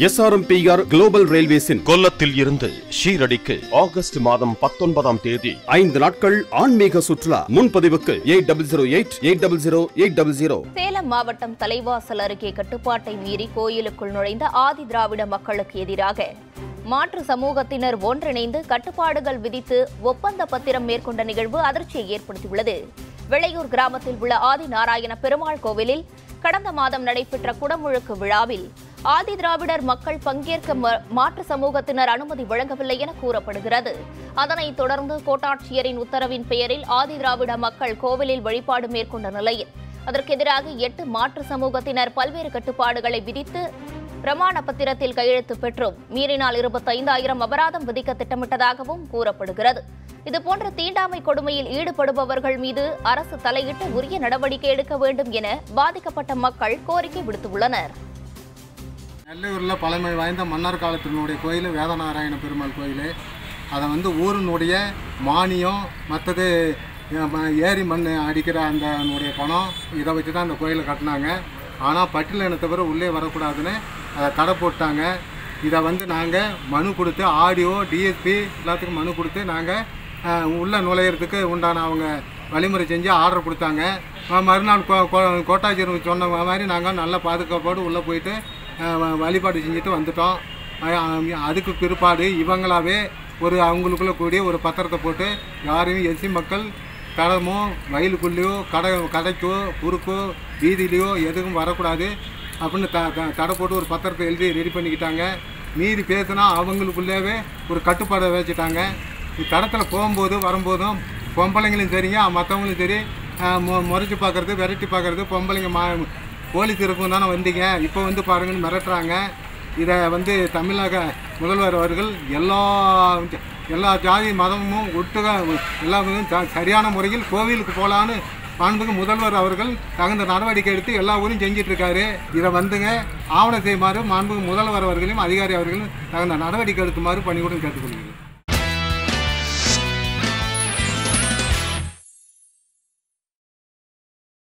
SRMPR global ரயில்வேஸின் கொல்லத்தில் இருந்து ஷீரடிக்கு ஆகஸ்ட் மாதம் பத்தொன்பதாம் தேதி ஐந்து நாட்கள் ஆன்மீக சுற்றுலா. முன்பதிவுக்கு eight double zero eight eight double zero eight double zero. Salem மாவட்டம் தலைவாசல் அருகே கட்டுப்பாட்டை மீறி கோயிலுக்குள் நுழைந்த ஆதி திராவிட மக்களுக்கு எதிராக மாற்று சமூகத்தினர் ஒன்றிணைந்து கட்டுப்பாடுகள் விதித்து ஒப்பந்த பத்திரம் மேற்கொண்ட நிகழ்வு அதிர்ச்சியை ஏற்படுத்தியுள்ளது. வெள்ளையூர் கிராமத்தில் உள்ள ஆதி நாராயண பெருமாள் கோவிலில் கடந்த மாதம் நடைபெற்ற குடமுழுக்கு விழாவில் ஆதி திராவிடர் மக்கள் பங்கேற்க ம- மாற்று சமூகத்தினர் அனுமதி வழங்கவில்லை என கூறப்படுகிறது. அதனைத் தொடர்ந்து கோட்டாட்சியரின் உத்தரவின் பெயரில் ஆதி திராவிட மக்கள் கோவிலில் வழிபாடு மேற்கொண்ட நிலையில் அதற்கு எதிராக எட்டு மாற்று சமூகத்தினர் பல்வேறு கட்டுப்பாடுகளை விதித்து பிரமாண பத்திரத்தில் கையெழுத்து பெற்றும். மீறினால் இருபத்தைந்தாயிரம் அபராதம் விதிக்க திட்டமிட்டதாகவும் கூறப்படுகிறது. இதுபோன்ற தீண்டாமை கொடுமையில் ஈடுபடுபவர்கள் மீது அரசு தலையிட்டு உரிய நடவடிக்கை எடுக்க வேண்டும் என பாதிக்கப்பட்ட மக்கள் கோரிக்கை விடுத்துள்ளனர். நெல்லையூரில் பழமை வாய்ந்த மன்னர் காலத்தினுடைய கோயில் வேதநாராயண பெருமாள் கோயில். அதை வந்து ஊரினுடைய மானியம் மற்றது ஏரி மண் அடிக்கிற அந்த அதனுடைய பணம் இதை வச்சு தான் அந்த கோயிலை கட்டினாங்க. ஆனால் பட்டியல் இனத்தவரை உள்ளே வரக்கூடாதுன்னு அதை தடை போட்டாங்க. இதை வந்து நாங்கள் மனு கொடுத்து ஆடியோ டிஎஸ்பி எல்லாத்துக்கும் மனு கொடுத்து நாங்கள் உள்ளே நுழையிறதுக்கு உண்டான அவங்க வழிமுறை செஞ்சு ஆர்டர் கொடுத்தாங்க. மறுநாள் கோ கோ- சொன்ன மாதிரி நாங்கள் நல்ல பாதுகாப்போடு உள்ளே போயிட்டு வழிபாடு செஞ்சுட்டு வந்துட்டோம். அதுக்கு பிற்பாடு இவங்களாவே ஒரு அவங்களுக்குள்ள கூடிய ஒரு பத்திரத்தை போட்டு யாரையும் எஸ்சி மக்கள் கடமோ வயலுக்குள்ளேயோ கடை கடைக்கோ குறுக்கோ வீதியிலையோ எதுவும் வரக்கூடாது அப்படின்னு த தடை போட்டு ஒரு பத்திரத்தை எழுதி ரெடி பண்ணிக்கிட்டாங்க. மீறி பேசுனா அவங்களுக்குள்ளேவே ஒரு கட்டுப்பாடை வச்சுட்டாங்க. தடத்தில் போகும்போது வரும்போதும் பொம்பளைங்களும் சரிங்க மற்றவங்களும் சரி மொ முறைச்சி பார்க்குறது விரட்டி பார்க்குறது பொம்பளைங்க மா போலீஸ் திருப்பம் தானே வந்தீங்க? இப்போ வந்து பாருங்கன்னு மிரட்டுறாங்க. இதை வந்து தமிழக முதல்வர் அவர்கள் எல்லா எல்லா ஜாதி மதமும் ஒட்டுக எல்லாமே ச- சரியான முறையில் கோவிலுக்கு போகலான்னு மாண்புக்கு முதல்வர் அவர்கள் தகுந்த நடவடிக்கை எடுத்து எல்லா ஊரும் செஞ்சிட்ருக்காரு. இதை வந்துங்க ஆவணம் செய்யுமாறு மாண்புக்கு முதல்வர் அவர்களையும் அதிகாரி அவர்களும் தகுந்த நடவடிக்கை எடுக்குமாறு பணிவுடன் கேட்டுக்கொள்கிறேன்.